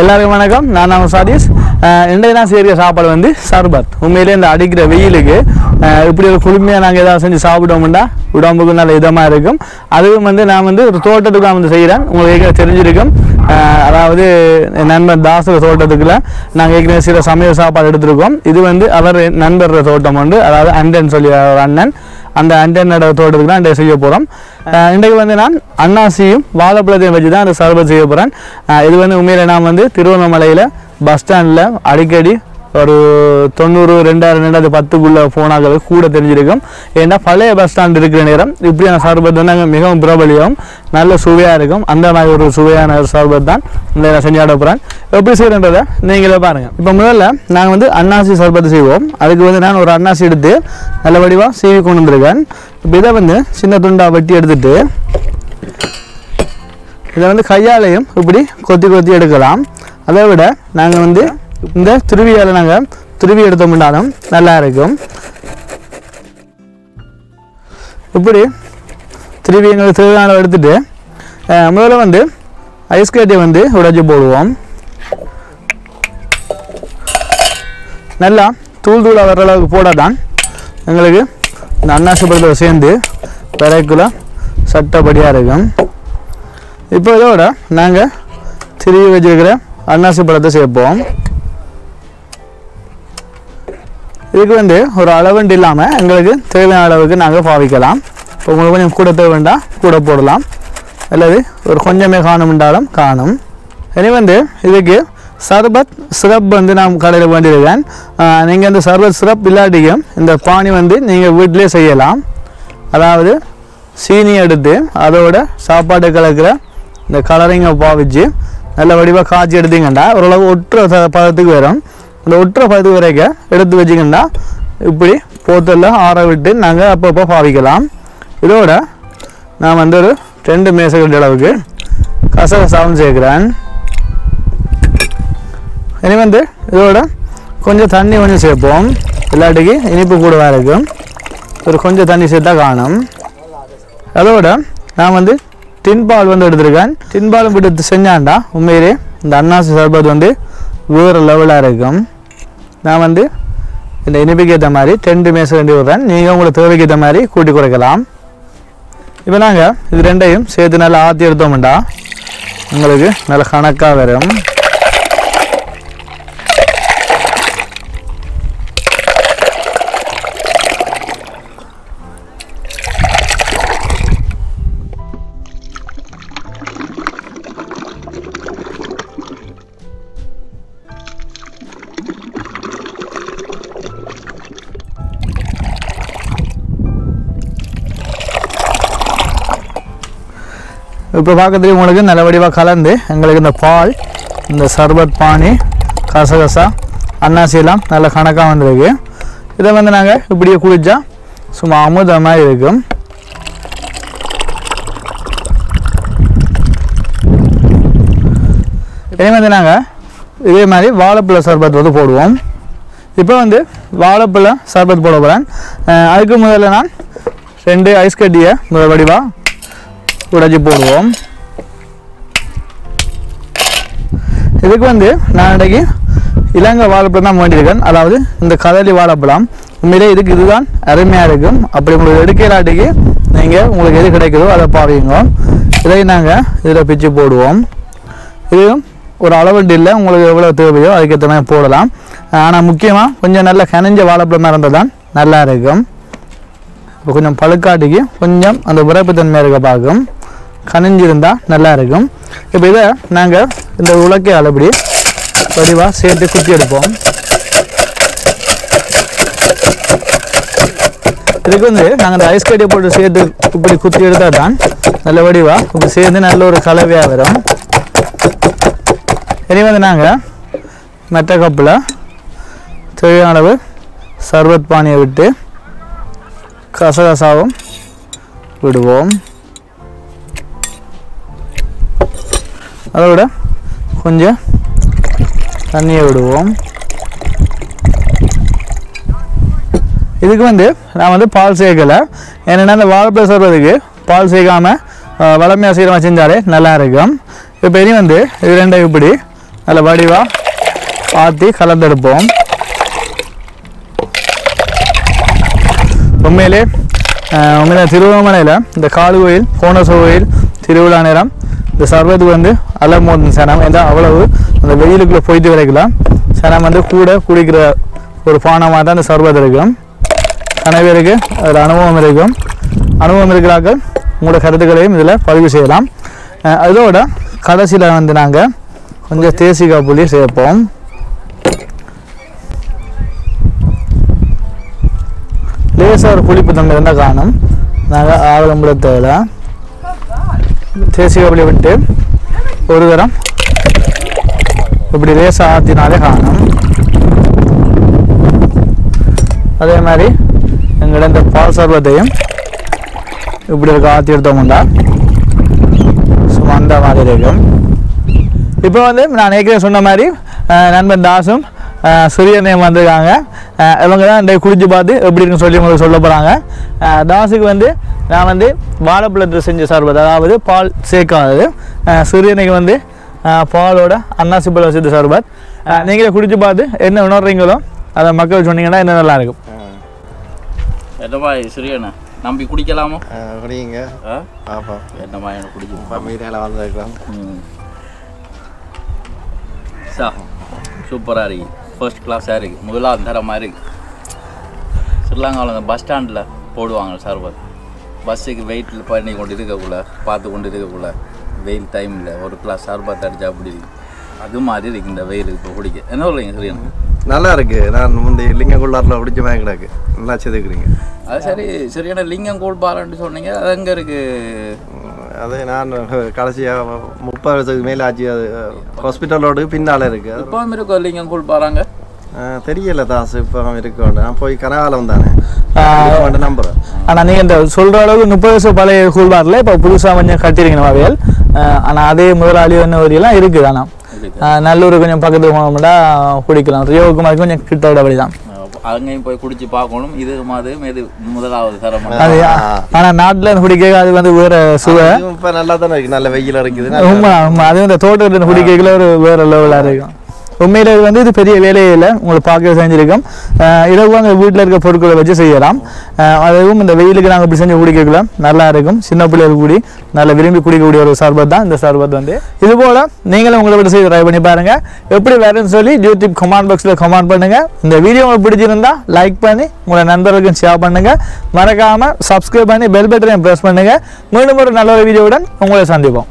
எல்லாருக்கும் வணக்கம். நான் நம்ம சதீஷ். இன்றைய செய்கிற சாப்பாடு வந்து சர்பத். உண்மையிலே இந்த அடிக்கிற வெயிலுக்கு இப்படி ஒரு குளுமையாக நாங்கள் ஏதாவது செஞ்சு சாப்பிட்டோம்னா உடம்புக்கு நல்ல இதமாக இருக்கும். அதுவும் வந்து நான் வந்து ஒரு தோட்டத்துக்கு வந்து செய்கிறேன் உங்களுக்கு தெரிஞ்சிருக்கும். அதாவது நண்பர் தாசர் தோட்டத்துக்குள்ள நாங்கள் ஏற்கனவே சில சமையல் சாப்பாடு எடுத்திருக்கோம். இது வந்து அவர் நண்பர் தோட்டம் உண்டு. அதாவது அண்டன் சொல்லி ஒரு அண்ணன். அந்த அண்டனோட தோட்டத்துக்கு தான் செய்ய போகிறோம் இன்றைக்கு வந்து நான் அன்னாசியும் வாழைப்பழத்தையும் வச்சு தான் அந்த சர்பத் செய்ய போகிறேன் இது வந்து உண்மையில நான் வந்து திருவண்ணாமலையில் பஸ் ஸ்டாண்டில் அடிக்கடி ஒரு தொண்ணூறு ரெண்டாயிரம் ரெண்டாவது பத்துக்குள்ளே ஃபோனாகவே கூட தெரிஞ்சிருக்கும். ஏன்னா பழைய பஸ் ஸ்டாண்ட் இருக்கிற நேரம் இப்படியான சர்பத் வந்து அங்கே மிகவும் பிரபலியம். நல்ல சுவையாக இருக்கும். அந்த மாதிரி ஒரு சுவையான ஒரு சர்பத் தான் இந்த நான் செஞ்சு போகிறேன் எப்படி செய்கிறன்றதை நீங்களே பாருங்கள் இப்போ முதல்ல நாங்கள் வந்து அன்னாசி சர்பத் செய்வோம். அதுக்கு வந்து நான் ஒரு அன்னாசி எடுத்து நல்ல வடிவாக சீவி கொண்டு வந்திருக்கேன். இப்போ இதை வந்து சின்ன துண்டாக வெட்டி எடுத்துட்டு இதை வந்து கையாலையும் இப்படி கொத்தி கொத்தி எடுக்கலாம். அதை விட நாங்கள் வந்து இந்த துருவியால் நாங்கள் துருவி எடுத்தோம்னாலும் நல்லா இருக்கும். இப்படி திருவி எங்களுக்கு திருவிழாவில் எடுத்துட்டு முதல்ல வந்து ஐஸ் கட்டியை வந்து உடைச்சி போடுவோம். நல்லா தூள் தூளாக வர்ற அளவுக்கு போட்டால் தான் எங்களுக்கு இந்த அன்னாசிபுரத்தில் சேர்ந்து விரைக்குள்ள சட்டப்படியாக இருக்கும். இப்போ இதோட நாங்கள் திருவி வச்சிருக்கிற அன்னாசி பழத்தை சேர்ப்போம். இதுக்கு வந்து ஒரு அளவுண்டு இல்லாமல் எங்களுக்கு தேவையான அளவுக்கு நாங்கள் பாவிக்கலாம். இப்போ உங்களுக்கு கொஞ்சம் கூட தேவைண்டா கூட போடலாம். அல்லது ஒரு கொஞ்சமே காணும்ண்டாலும் காணும். இனி வந்து இதுக்கு சர்பத் சிரப் வந்து நாம் கடையில் வேண்டியிருக்கேன். நீங்கள் இந்த சர்பத் சிரப் இல்லாட்டியும் இந்த பானி வந்து நீங்கள் வீட்டிலே செய்யலாம். அதாவது சீனி எடுத்து அதோட சாப்பாடு கலக்கிற இந்த கலரிங்கை பாவிச்சு நல்ல வடிவாக காய்ச்சி எடுத்தீங்கன்னா ஓரளவு ஒற்று பதத்துக்கு வரும். இந்த ஒட்டுற பதத்துக்கு வரைக்கும் எடுத்து வச்சிங்கன்னா இப்படி போத்தலில் ஆற விட்டு நாங்கள் அப்பப்போ பாவிக்கலாம். இதோட நான் வந்து ஒரு ரெண்டு மேசக்கண்டி அளவுக்கு கசகசாவும் சேர்க்குறேன். இனி வந்து இதோட கொஞ்சம் தண்ணி கொஞ்சம் சேர்ப்போம். இல்லாட்டிக்கு இனிப்பு கூட இருக்கும் ஒரு கொஞ்சம் தண்ணி சேர்த்தா காணும். அதோட நான் வந்து டின்பால் வந்து எடுத்திருக்கேன். டின்பாலும் விட்டு செஞ்சாண்டா உண்மையிலே இந்த அன்னாசி சர்பத் வந்து வேறு லெவலாக இருக்கும். நான் வந்து இந்த இனிப்புக்கு ஏற்ற மாதிரி ரெண்டு மேச ரெண்டு விடுறேன் நீங்கள் உங்களுக்கு தேவைக்கு ஏற்ற மாதிரி கூட்டி குறைக்கலாம். இப்போ நாங்கள் இது ரெண்டையும் சேர்த்து நல்லா ஆற்றி எடுத்தோம்டா. உங்களுக்கு நல்ல கணக்காக வரும். இப்போ பார்க்கறதுக்கு உங்களுக்கு நல்ல வடிவாக கலந்து எங்களுக்கு இந்த பால் இந்த சர்பத் பானி கசகசா அன்னாசியெல்லாம் நல்ல கணக்காக வந்திருக்கு. இதை வந்து நாங்கள் இப்படியே குடித்தா சும்மா அமுதமாக இருக்கும். இதே வந்து நாங்கள் இதே மாதிரி வாழைப்பழ சர்பத் வந்து போடுவோம். இப்போ வந்து வாழைப்பழ சர்பத் போட போகிறேன் அதுக்கு முதல்ல நான் ரெண்டு ஐஸ் கட்டியை முதல் வடிவாக உடைச்சி போடுவோம். இதுக்கு வந்து நான் இன்றைக்கு இலங்கை வாழைப்பழம் தான் வேண்டியிருக்கேன். அதாவது இந்த கதலி வாழைப்பழம். உண்மையிலே இதுக்கு இதுதான் அருமையாக இருக்கும். அப்படி உங்களுக்கு எடுக்கலாட்டிக்கு நீங்கள் உங்களுக்கு எது கிடைக்குதோ அதை பாவீங்க. இதை நாங்கள் இதில் பிச்சு போடுவோம். இதுவும் ஒரு அளவுண்டு இல்லை. உங்களுக்கு எவ்வளோ தேவையோ அதுக்கேற்ற மாதிரி போடலாம். ஆனால் முக்கியமாக கொஞ்சம் நல்ல கனிஞ்ச வாழைப்பழமாக இருந்தால் தான் நல்லா இருக்கும். இப்போ கொஞ்சம் பழுக்காட்டிக்கு கொஞ்சம் அந்த உரைப்புத்தன்மை இருக்க பார்க்கும். கனிஞ்சிருந்தால் நல்லா இருக்கும் இப்போ இதை நாங்கள் இந்த உலக்கை அளபடி வடிவாக சேர்த்து குத்தி எடுப்போம். இதுக்கு வந்து நாங்கள் இந்த ஐஸ் கட்டியை போட்டு சேர்த்து இப்படி குத்தி எடுத்தால் தான் நல்ல வடிவாக இப்படி சேர்ந்து நல்ல ஒரு கலவையாக வரும். இனி வந்து நாங்கள் மெத்த கப்பில் தேவையான அளவு சர்பத் பானியை விட்டு கசகசாவும் விடுவோம். அதோட கொஞ்சம் தண்ணியை விடுவோம். இதுக்கு வந்து நான் வந்து பால் சேர்க்கலை. ஏன்னா இந்த வாழைப்பழ சர்பத்துக்கு பால் சேர்க்காமல் வளமையாக சீரமாக செஞ்சாலே நல்லா இருக்கும். இப்போ இனி வந்து இது ரெண்டை இப்படி நல்ல வடிவாக ஆற்றி கலந்தெடுப்போம். உண்மையிலே உண்மையில திருவண்ணாமலையில் இந்த காளு கோயில் கோணசோ கோயில் திருவிழா நேரம் இந்த சர்வத்துக்கு வந்து அலமோதன் சனம் என்ற அவ்வளவு அந்த வெயிலுக்குள்ளே போயிட்டு வரைக்கலாம் சனம் வந்து கூட குடிக்கிற ஒரு பானமாக தான் இந்த சர்வத் இருக்கும். அனைவருக்கு ஒரு அதில் அனுபவம் இருக்கும். அனுபவம் இருக்கிறார்கள். உங்களோட கருத்துக்களையும் இதில் பதிவு செய்யலாம். அதோட கடைசியில் வந்து நாங்கள் கொஞ்சம் தேசிகா புளி சேர்ப்போம். லேசாக ஒரு புளிப்பு தன்மை இருந்தால் காணும். நாங்கள் ஆவலம்புல தேவை தேசிய புளி விட்டு ஒரு தரம். இப்படி லேசாக ஆத்தினாலே காணும். அதே மாதிரி எங்களோட இந்த பால் சர்வத்தையும் இப்படி இருக்க ஆற்றி எடுத்தோம்னா சும்மா அந்த மாதிரி இருக்கும். இப்போ வந்து நான் ஏற்கனவே சொன்ன மாதிரி நண்பன் தாசும் சூரியனையும் வந்திருக்காங்க. இவங்க தான் இந்த குடிச்சு பார்த்து எப்படி இருக்குன்னு சொல்லி உங்களுக்கு சொல்ல போகிறாங்க தாஸுக்கு வந்து நான் வந்து வாழைப்பழத்தில் செஞ்ச சர்பத் அதாவது பால் சேர்க்காதது. சூரியனுக்கு வந்து பாலோட அன்னாசி பழம் செஞ்ச சர்பத் நீங்களே குடிச்சு பார்த்து என்ன உணர்றீங்களோ அதை மக்கள் சொன்னீங்கன்னா இன்னும் நல்லா இருக்கும். என்னம்மா சிறியண்ணா நம்பி குடிக்கலாமோ? குடிங்க. ஆ? பார்ப்போம் என்னம்மா எனக்கு குடிக்கும் இப்போ மீடியாவில் வந்திருக்கிறோம் ம். சா சூப்பராக இருக்கு. ஃபர்ஸ்ட் கிளாஸாக இருக்குது முதலாவது தரமாக இருக்கு. ஸ்ரீலங்காவில் அந்த பஸ் ஸ்டாண்டில் போடுவாங்க சர்பத் பஸ்ஸுக்கு வெயிட்டில் பண்ணி கொண்டு இருக்கக்குள்ள பார்த்து கொண்டு இருக்கக்குள்ள வெயில் டைமில் ஒரு கிளாஸ் சர்பத் அடிச்சா அப்படி அது மாதிரி இருக்கு இந்த வெயிலுக்கு இப்போ குடிக்க. என்ன சொல்றீங்க சரியண்ணா நல்லா இருக்கு. நான் முந்தி லிங்கக்குள்ளாரில் பிடிச்ச மாதிரி கிடக்கு. நல்லா செதுக்குறீங்க அது சரி சரியான லிங்கம் கோல் பாலன்ட்டு சொன்னீங்க. அது எங்கே இருக்குது அது நான் கடைசியாக முப்பது வருஷத்துக்கு மேலே ஆச்சு. அது ஹாஸ்பிட்டலோடு பின்னால் இருக்கு. அது, இப்போவும் இருக்கோ லிங்கம் கோல் பாருங்க அஹ், தெரியல தாசு இப்போ இருக்கு நான் போய் கனகாலம் தானே. ஆனால் நீங்கள் இந்த சொல்கிற அளவுக்கு முப்பது வருஷம் பழைய கூழ்பாரில் இப்போ புதுசாக கொஞ்சம் கட்டிருக்கீங்க நவாவியல் ஆனால் அதே முதலாளி என்ன வரியெல்லாம் இருக்குது ஆனால் நல்லூர் கொஞ்சம் பக்கத்து போனோம்னா குடிக்கலாம். ரியோவுக்கு மாதிரி கொஞ்சம் கிட்ட விட தான் அங்கேயும் போய் குடிச்சு பார்க்கணும். இது மாதிரி இது முதலாவது தரம் ஆனால் நாட்டில் இருந்து குடிக்க அது வந்து வேற சுவை. இப்போ நல்லா தானே இருக்கு. நல்ல வெயில் இருக்குது. உண்மை உண்மை. அது இந்த தோட்டத்தில் குடிக்கல ஒரு வேற லெவலாக இருக்கும். உண்மையில் இது வந்து இது பெரிய வேலையே இல்லை. உங்களுக்கு பார்க்க செஞ்சுருக்கோம். இதுவும் அங்கே வீட்டில் இருக்க பொருட்களை வச்சு செய்யலாம். அதுவும் இந்த வெயிலுக்கு நாங்கள் இப்படி செஞ்சு குடிக்கலாம் நல்லா இருக்கும். சின்ன பிள்ளைகள் கூடி நல்லா விரும்பி குடிக்கக்கூடிய ஒரு சர்பத் தான். இந்த சர்பத் வந்து இது போல் நீங்களும் உங்களை விட்டு செய்து ட்ரை பண்ணி பாருங்கள் எப்படி வேறுன்னு சொல்லி யூடியூப் கமெண்ட் பாக்ஸில் கமெண்ட் பண்ணுங்கள் இந்த வீடியோ உங்களுக்கு பிடிச்சிருந்தா லைக் பண்ணி உங்களை நண்பர்களுக்கும் ஷேர் பண்ணுங்கள் மறக்காமல் சப்ஸ்கிரைப் பண்ணி பெல் பட்டனையும் ப்ரெஸ் பண்ணுங்கள் மீண்டும் ஒரு நல்ல ஒரு வீடியோவுடன் உங்களை சந்திப்போம்.